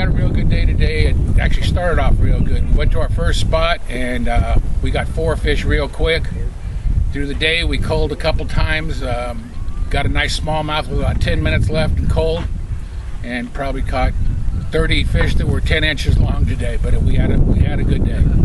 had a real good day today. It actually started off real good. We went to our first spot and uh, we got four fish real quick. Through the day, we culled a couple times. Um, got a nice smallmouth with about 10 minutes left and culled, and probably caught 30 fish that were 10 inches long today. But we had a we had a good day.